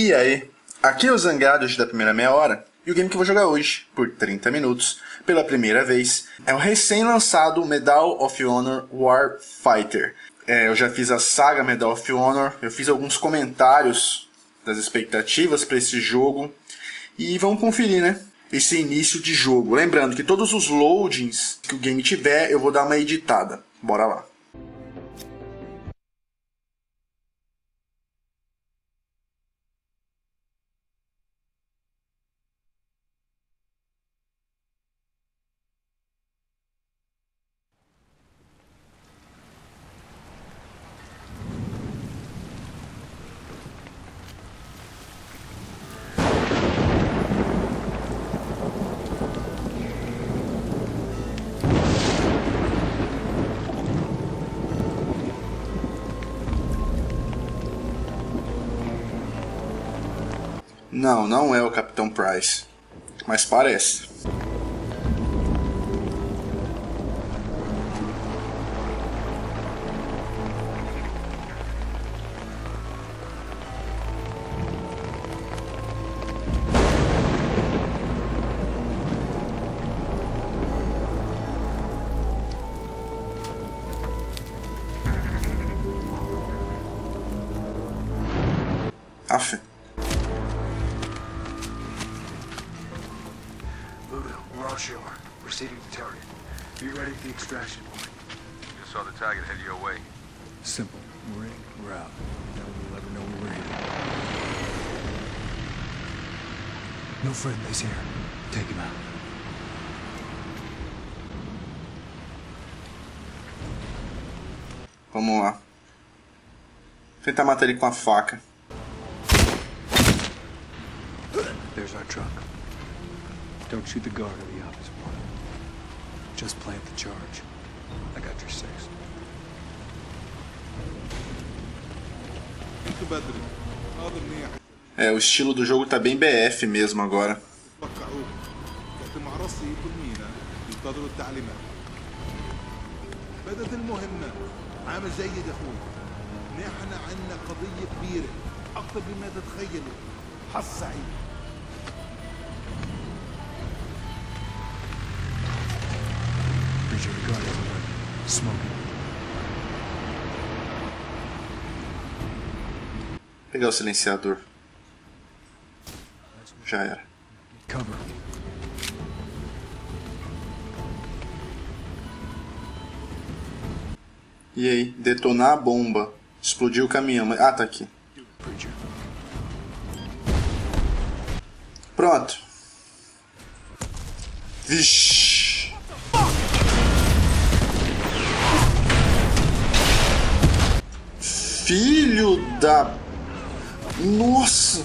E aí, aqui é o Zangados da primeira meia hora, e o game que eu vou jogar hoje, por 30 minutos, pela primeira vez, é o recém-lançado Medal of Honor Warfighter. É, eu já fiz a saga Medal of Honor, eu fiz alguns comentários das expectativas para esse jogo, e vamos conferir, né? Esse início de jogo. Lembrando que todos os loadings que o game tiver, eu vou dar uma editada. Bora lá. Não, não é o Capitão Price. Mas parece. Voodoo, we're on shore. Proceeding to target. Be ready for the extraction point. Just saw the target head your way. Simple. We're in, we're out. No one will ever know we were here. No friendlies here. Take him out. Vamos lá. Tentar matar ele com a faca. There's our truck. Don't shoot the guard or the opposite one. Just plant the charge. I got your six. انت بدري هذا منيح É, o estilo do jogo tá bem BF mesmo agora. وقعوه كاتم على راسي بالمينا ينتظروا التعليمات بدت المهمة عامل جيد يا اخوي نحن عنا قضية كبيرة أكثر مما تتخيلوا حظ سعيد The guard isn't ready. Smoking. Pegar o silenciador. Já era. Cover. E aí? Detonar a bomba. Explodiu o caminhão. Ah, tá aqui. Pronto. Vixe. Filho da. Nossa!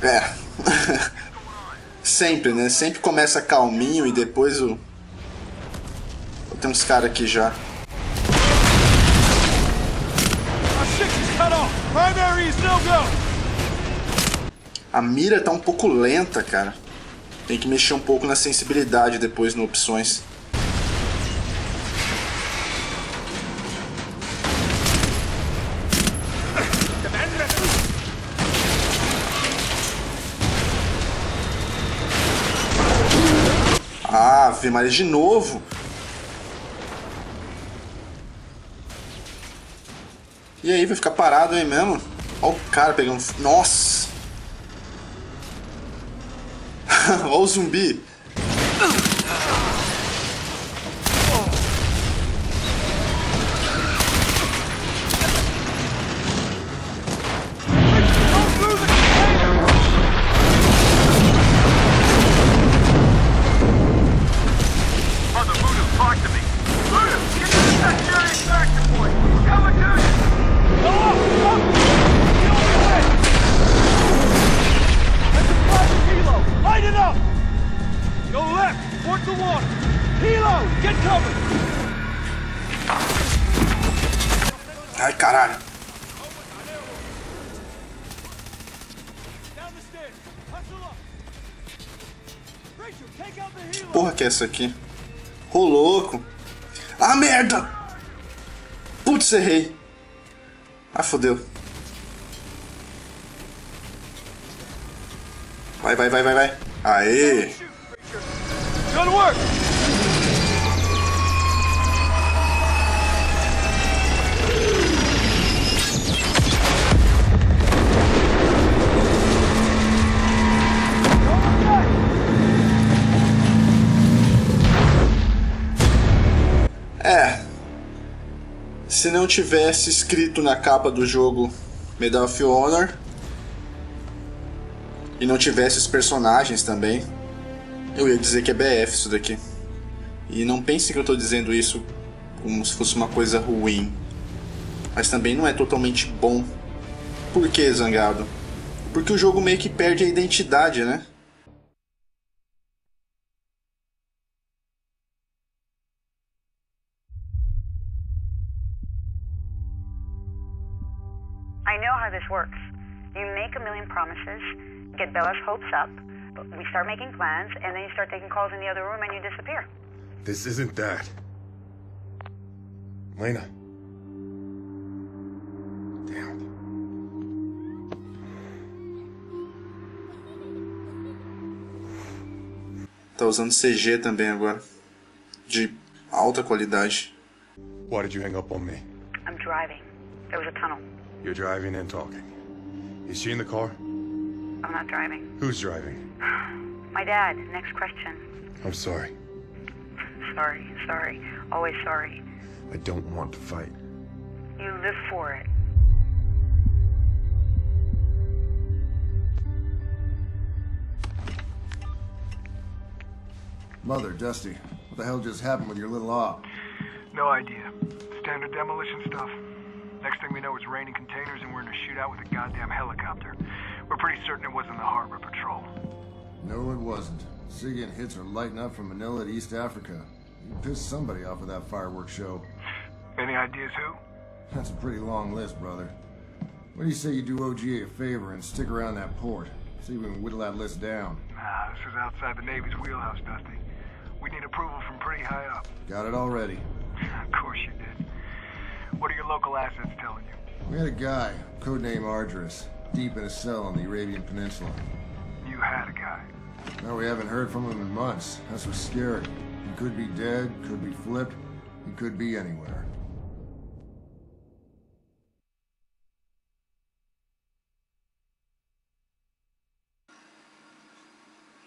É. Sempre, né? Sempre começa calminho e depois o. Tem uns caras aqui já. A mira tá um pouco lenta, cara. Tem que mexer um pouco na sensibilidade depois no opções. Maria, de novo. E aí, vai ficar parado aí mesmo? Ó o cara pegando. Nossa! Ó o zumbi. Essa aqui? Ô louco. Ah, merda! Putz, errei. Ah, fodeu. Vai, vai, vai, vai, vai. Aê! Good work! Se não tivesse escrito na capa do jogo Medal of Honor e não tivesse os personagens também, eu ia dizer que é BF isso daqui. E não pense que eu tô dizendo isso como se fosse uma coisa ruim. Mas também não é totalmente bom. Por que, Zangado? Porque o jogo meio que perde a identidade, né? Get Bella's hopes up, we start making plans, and then you start taking calls in the other room and you disappear. This isn't that. Lena. Damn it. Tá usando CG também agora. De alta qualidade. Why did you hang up on me? I'm driving. There was a tunnel. You're driving and talking. Is she in the car? I'm not driving. Who's driving? My dad. Next question. I'm sorry. Sorry, sorry. Always sorry. I don't want to fight. You live for it. Mother, Dusty, what the hell just happened with your little op? No idea. Standard demolition stuff. Next thing we know, it's raining containers and we're in a shootout with a goddamn helicopter. We're pretty certain it wasn't the Harbor Patrol. No, it wasn't. SIGINT hits are lighting up from Manila to East Africa. You pissed somebody off with that fireworks show. Any ideas who? That's a pretty long list, brother. What do you say you do OGA a favor and stick around that port? See if we can whittle that list down. Nah, this is outside the Navy's wheelhouse, Dusty. We need approval from pretty high up. Got it already. of course you did. What are your local assets telling you? We had a guy, codename Ardris, deep in a cell on the Arabian Peninsula. You had a guy. No, we haven't heard from him in months. That's what's scary. He could be dead, could be flipped, he could be anywhere.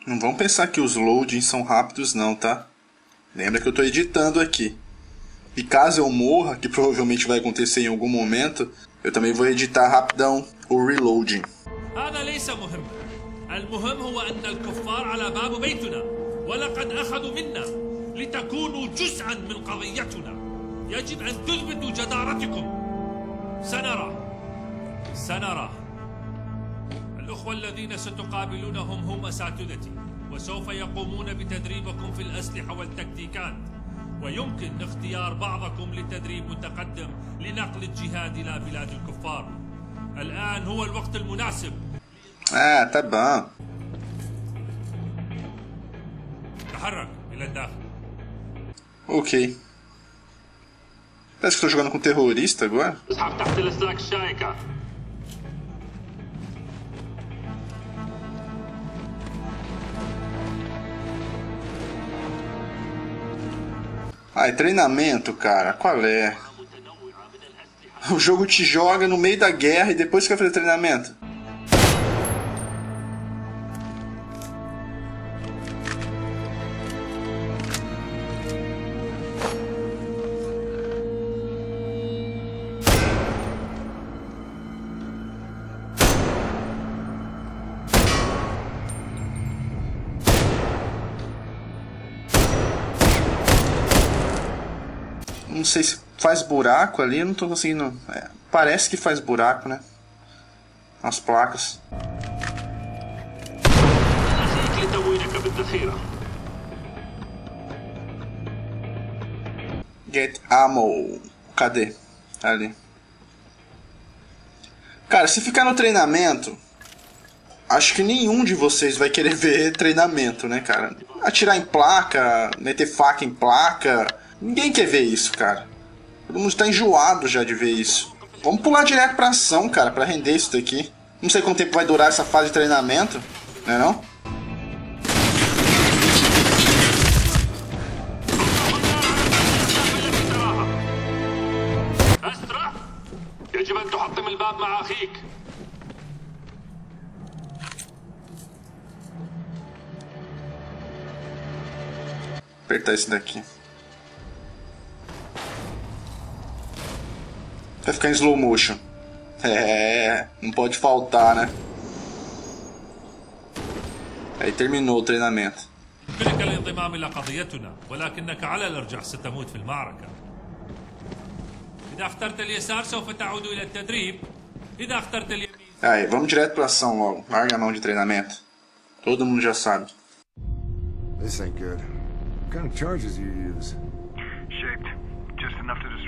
Não vão pensar que os loadings são rápidos não, tá? Lembra que eu tô editando aqui. E caso eu morra, que provavelmente vai acontecer em algum momento, eu também vou editar rapidão o reloading. هذا ليس مهم. المهم هو أن الكفار على باب بيتنا ولقد أخذوا منا لتكونوا جزءا من قضيتنا. يجب أن تثبتوا جدارتكم. سنرى. سنرى. الأخوة الذين ستقابلونهم هم أساتذتي وسوف يقومون بتدريبكم في الأسلحة والتكتيكات. ويمكن اختيار بعضكم لتدريب متقدم لنقل الجهاد إلى بلاد الكفار الآن هو الوقت المناسب tá bom. تحرك إلى الداخل Ok. Parece que tô jogando com terrorista agora. Ai, treinamento, cara, qual é? O jogo te joga no meio da guerra e depois quer fazer treinamento? não sei se faz buraco ali, não tô conseguindo. É, parece que faz buraco, né? As placas. Get ammo. Cadê? Ali. Cara, se ficar no treinamento, acho que nenhum de vocês vai querer ver treinamento, né, cara? Atirar em placa, meter faca em placa, Ninguém quer ver isso, cara. Todo mundo tá enjoado já de ver isso. Vamos pular direto pra ação, cara, pra render isso daqui. Não sei quanto tempo vai durar essa fase de treinamento, né não? Apertar esse daqui. Vai ficar em slow motion. É, não pode faltar, né? Aí terminou o treinamento. يمكنك الانضمام إلى قضيتنا ولكنك على الأرجح ستموت في المعركة إذا اخترت اليسار سوف تعود إلى التدريب إذا اخترت اليمين Aí, vamos direto pra ação logo. Larga a mão de treinamento. Todo mundo já sabe. This ain't good. What kind of charges do you use?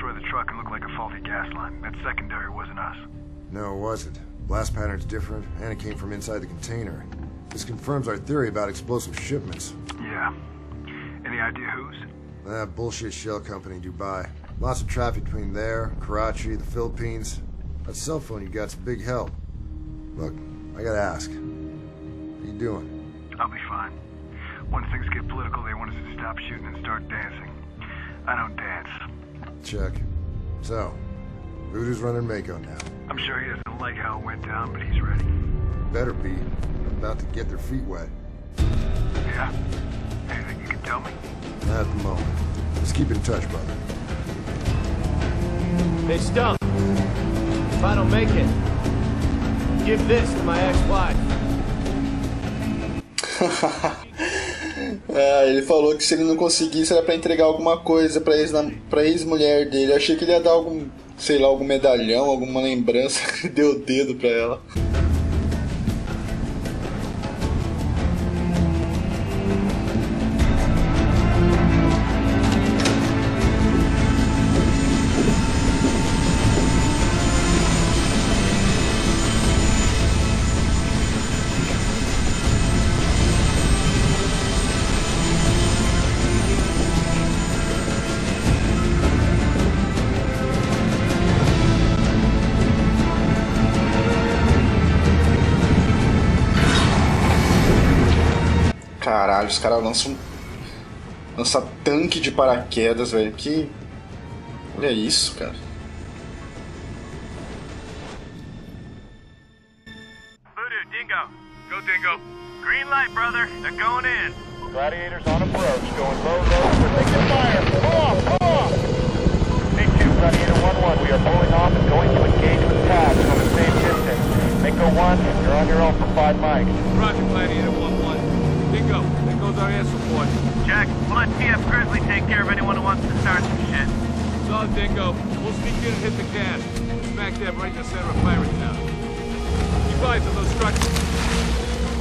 Destroy the truck and look like a faulty gas line. That secondary wasn't us. No, it wasn't. Blast pattern's different, and it came from inside the container. This confirms our theory about explosive shipments. Yeah. Any idea whose? That bullshit shell company in Dubai. Lots of traffic between there, Karachi, the Philippines. That cell phone you got's a big help. Look, I gotta ask. How you doing? I'll be fine. Once things get political, they want us to stop shooting and start dancing. I don't dance. Check. So, Voodoo's running Mako now. I'm sure he doesn't like how it went down, but he's ready. Better be. They're about to get their feet wet. Yeah? Anything you can tell me? Not at the moment. Just keep in touch, brother. Hey, Stump. If I don't make it, give this to my ex-wife. É, ele falou que se ele não conseguisse era pra entregar alguma coisa pra ex- pra ex-mulher dele. Eu achei que ele ia dar algum, sei lá, algum medalhão, alguma lembrança. Deu o dedo pra ela. Caras lançam. Lança tanque de paraquedas, velho. Que. Olha isso, cara. Voodoo, Dingo. Go, Dingo. Green light, brother. They're going in. Gladiators on approach, going low, low, we're taking fire. Pull off, pull off! C2, Gladiator 1-1, we are pulling off and going to engage with tabs on the same distance. Mako 1, you're on your own for 5 mics. Roger, Gladiator 1-1. Dingo, there goes our air support. Jack, we'll let TF Grizzly take care of anyone who wants to start some shit. So, Dingo, we'll sneak in and hit the gas. Smack dab right in the center of Pirate Town. Keep eyes on those structures.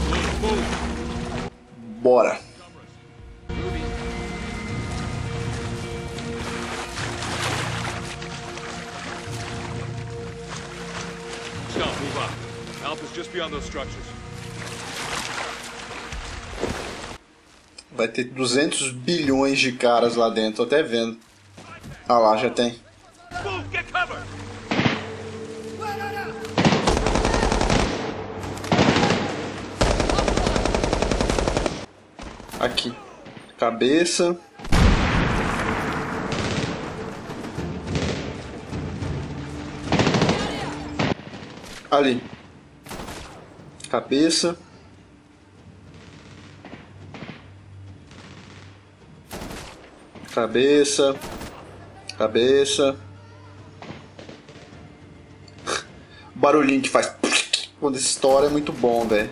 Move, move. Bora. Stop, move up. Alpha's just beyond those structures. Vai ter 200 bilhões de caras lá dentro, tô até vendo. Ah lá, já tem. Aqui. Cabeça. Ali. Cabeça. Cabeça. Cabeça. O barulhinho que faz quando estoura é muito bom, velho.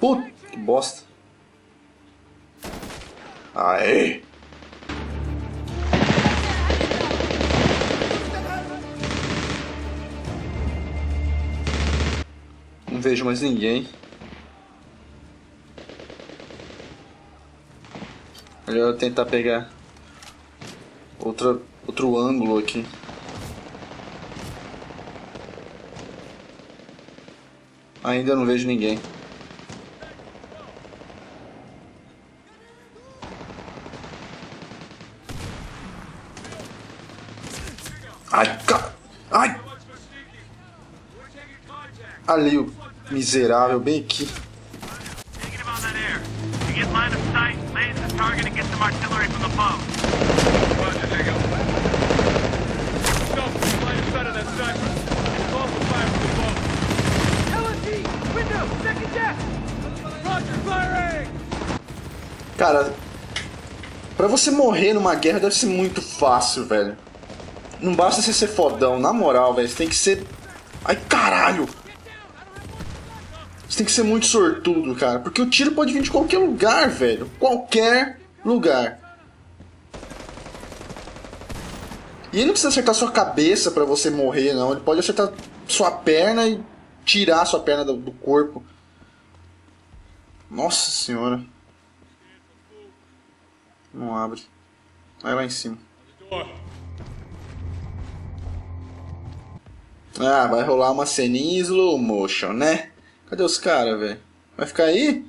Puta, que bosta. Aê! Não vejo mais ninguém. Eu tentar pegar outra, outro ângulo aqui. Ainda não vejo ninguém. Ai, ca... Ai! Ali, o miserável, bem aqui. Target, and get some artillery from above. Roger, Jacob. Go, line of sight of that sniper. Call for fire from above. LMG! Window! Second deck! Roger, firing! Cara, pra você morrer numa guerra deve ser muito fácil, velho. Não basta você ser fodão, na moral, velho. Você tem que ser. Ai, caralho! Você tem que ser muito sortudo, cara. Porque o tiro pode vir de qualquer lugar, velho. Qualquer lugar. E ele não precisa acertar sua cabeça pra você morrer, não. Ele pode acertar sua perna e tirar sua perna do, do corpo. Nossa senhora. Não abre. Vai lá em cima. Ah, vai rolar uma ceninha em slow motion, né? Cadê os caras, velho? Vai ficar aí?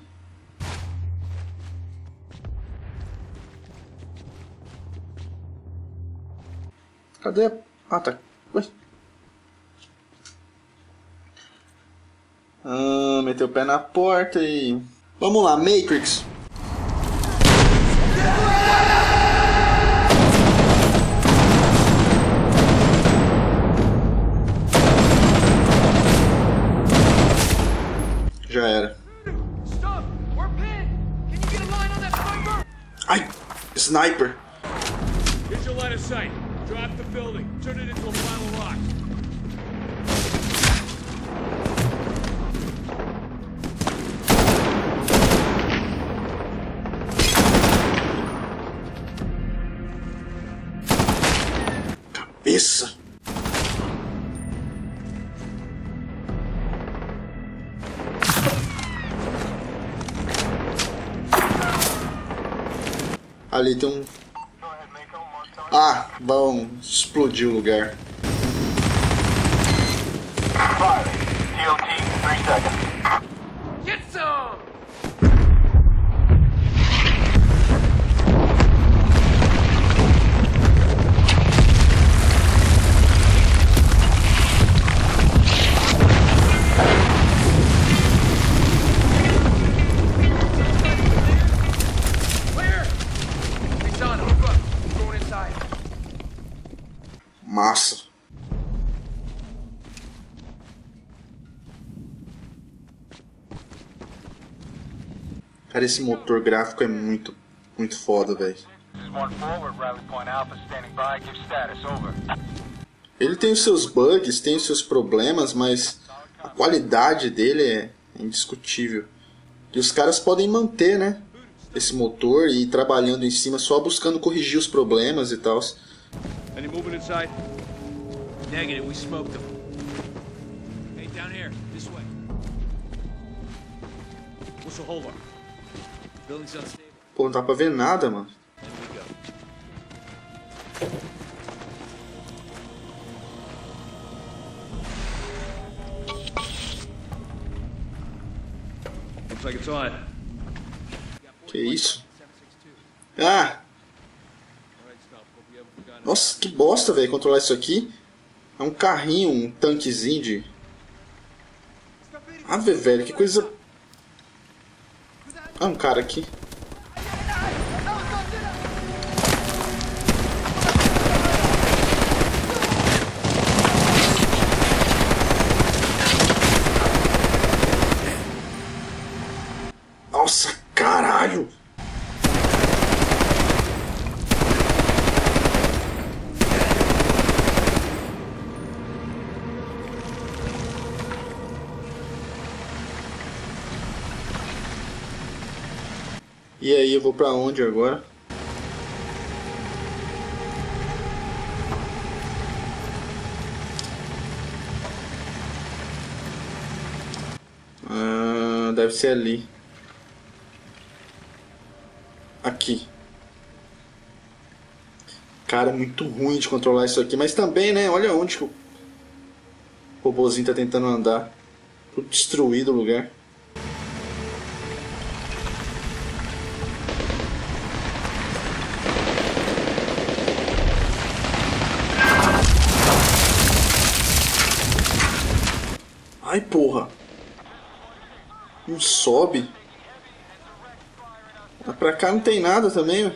Cadê? Ah, tá. Ué. Ah, meteu o pé na porta e. Vamos lá, Matrix. That sniper? Ai! Sniper! Here's your line of sight. Drop the building. Turn it into a pile of rock. Cabeça! Ali tem um. Ah, vão explodir o lugar. Cara, esse motor gráfico é muito, muito foda, velho. Ele tem os seus bugs, tem os seus problemas, mas a qualidade dele é indiscutível. E os caras podem manter, né? Esse motor e ir trabalhando em cima só buscando corrigir os problemas e tal. Smoked. Hey, down here, this way. What's the hold on? Pô, não dá pra ver nada, mano. Que isso? Ah! Nossa, que bosta, velho, controlar isso aqui. É um carrinho, um tanquezinho de. Ah, velho, que coisa. Cara aqui. Vou pra onde agora? Ah, deve ser ali. Aqui. Cara, é muito ruim de controlar isso aqui. Mas também, né? Olha onde o robozinho tá tentando andar. Tudo destruído o lugar. Ai, porra. Não sobe. Mas pra cá não tem nada também, ué.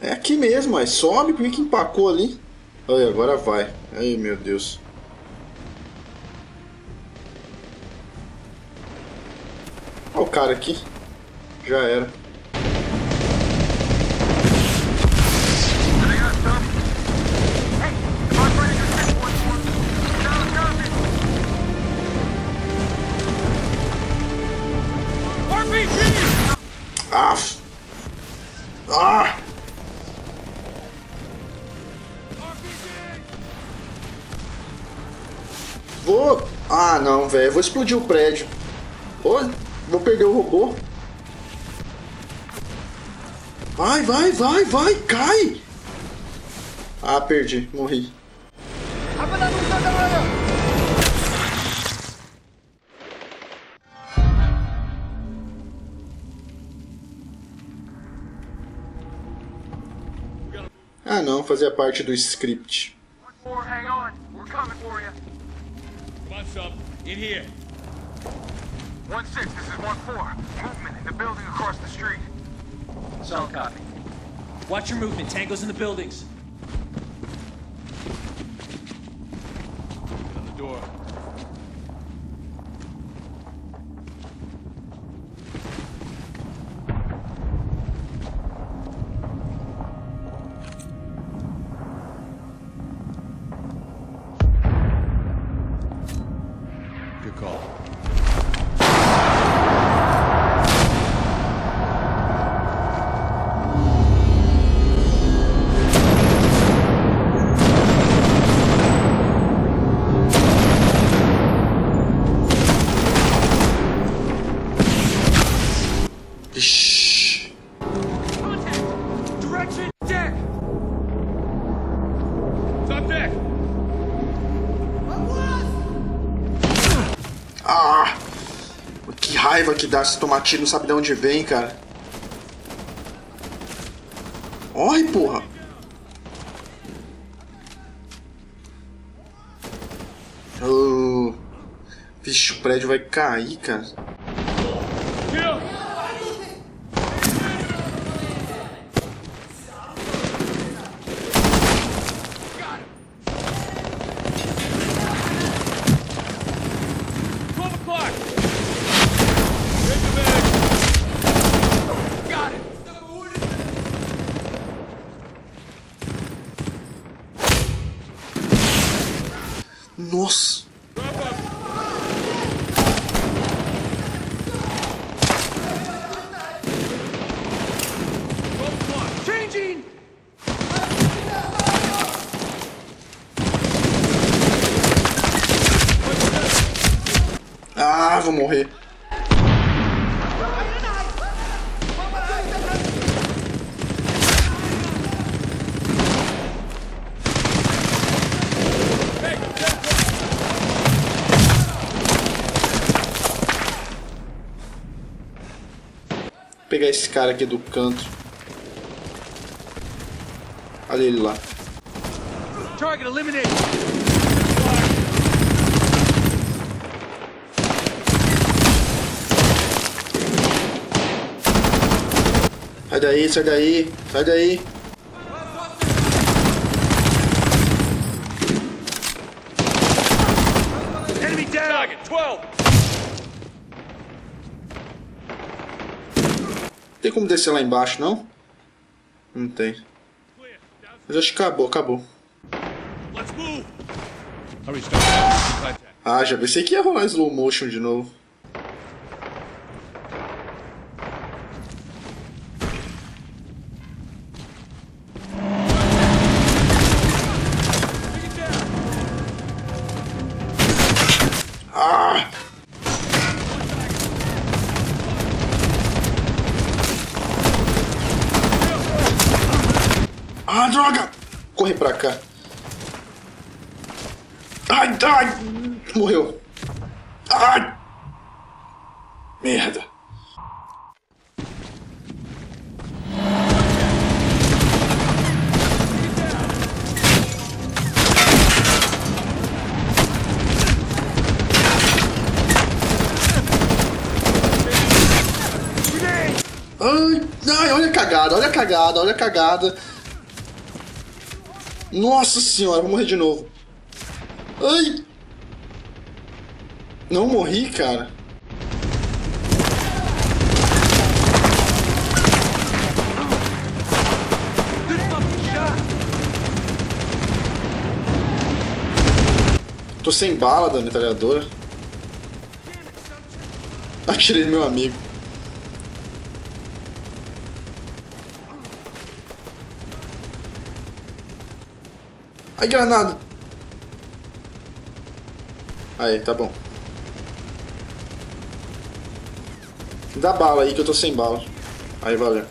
É aqui mesmo, mas sobe, por que empacou ali? Olha, agora vai. Ai, meu Deus. Olha o cara aqui. Já era. Velho. Vou explodir o prédio. Ô, vou perder o robô. Vai, vai, vai, vai, cai! Ah, perdi, morri. Ah, não, fazia parte do script. Come on, sub. In here. One six, this is one four. Movement in the building across the street. Solid copy. Watch your movement. Tangos in the buildings. On the door. Ah! Que raiva que dá se tomar tiro não sabe de onde vem, cara. Corre, porra! Oh. Vixe, o prédio vai cair, cara. Changing! Ah, vou morrer. Pegar esse cara aqui do canto. Olha ele lá. Target eliminated! Sai daí, sai daí, sai daí. Enemy down! Target 12! Tem como descer lá embaixo, não? Não tem. Mas acho que acabou, acabou. Ah, já pensei que ia rolar slow motion de novo. Ai, olha a cagada, olha a cagada, olha a cagada. Nossa senhora, vou morrer de novo. Ai! Não morri, cara. Tô sem bala da metralhadora. Atirei no meu amigo. Ai, granada! Aí, tá bom. Dá bala aí que eu tô sem bala. Aí, valeu.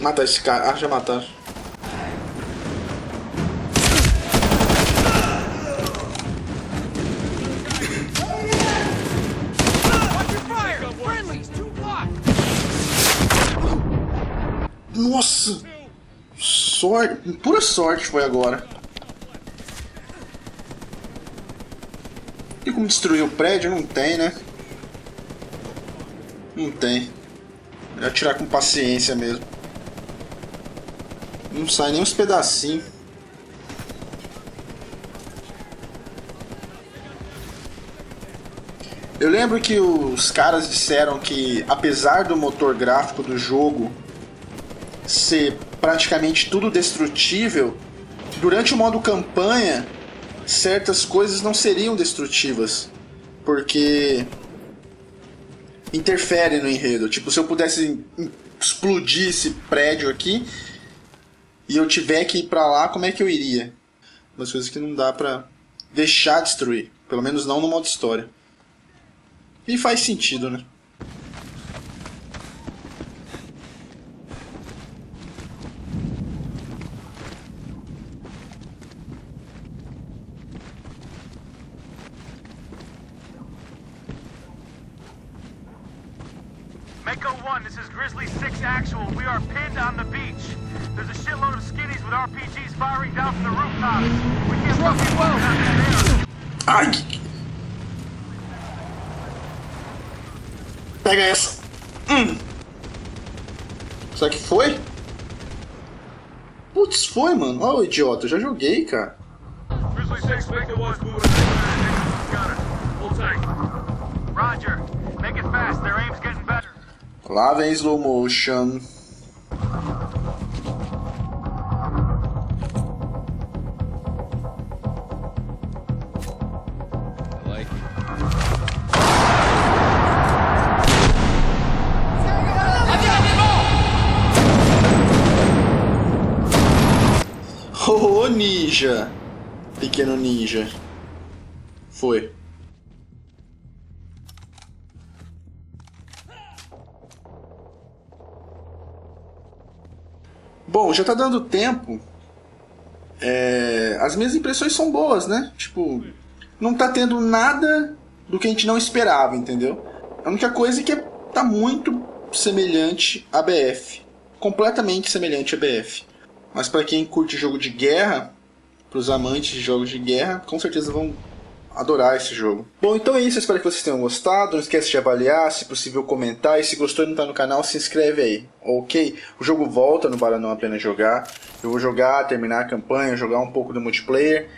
Matar esse cara. Ah, já mataram. Sorte, pura sorte foi agora. Tem como destruir o prédio? Não tem, né? Não tem. É atirar com paciência mesmo. Não sai nem uns pedacinhos. Eu lembro que os caras disseram que, apesar do motor gráfico do jogo ser praticamente tudo destrutível, durante o modo campanha, certas coisas não seriam destrutivas. Porque interfere no enredo. Tipo, se eu pudesse explodir esse prédio aqui e eu tiver que ir pra lá, como é que eu iria? Umas coisas que não dá pra deixar destruir. Pelo menos não no modo história. E faz sentido, né? Pega essa. Hum. Será que foi? Putz, foi, mano. Ó, o idiota, eu já joguei, cara. Grizzly 6, Mako 1's ninja! Pequeno ninja. Foi. Bom, já tá dando tempo. É, As minhas impressões são boas, né? Tipo, não tá tendo nada do que a gente não esperava, entendeu? A única coisa é que tá muito semelhante a BF. Completamente semelhante a BF. Mas para quem curte jogo de guerra, pros amantes de jogos de guerra, com certeza vão adorar esse jogo. Bom, então é isso. Espero que vocês tenham gostado. Não esqueça de avaliar, se possível comentar. E se gostou e não está no canal, se inscreve aí, ok? O jogo volta no Para Não Apenas Jogar. Eu vou jogar, terminar a campanha, jogar um pouco do multiplayer.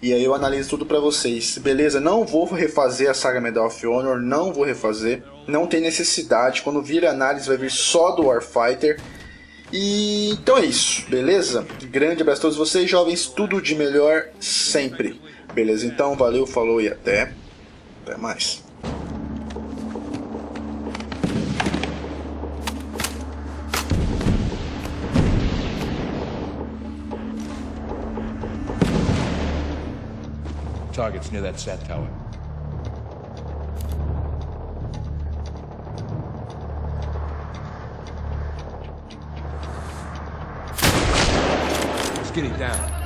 E aí eu analiso tudo pra vocês, beleza? Não vou refazer a saga Medal of Honor, não vou refazer. Não tem necessidade. Quando vir a análise vai vir só do Warfighter. E então é isso, beleza? Grande abraço a todos vocês, jovens. Tudo de melhor sempre. Beleza, então valeu, falou e até. Até mais. Target's near that sat tower. Skinny down.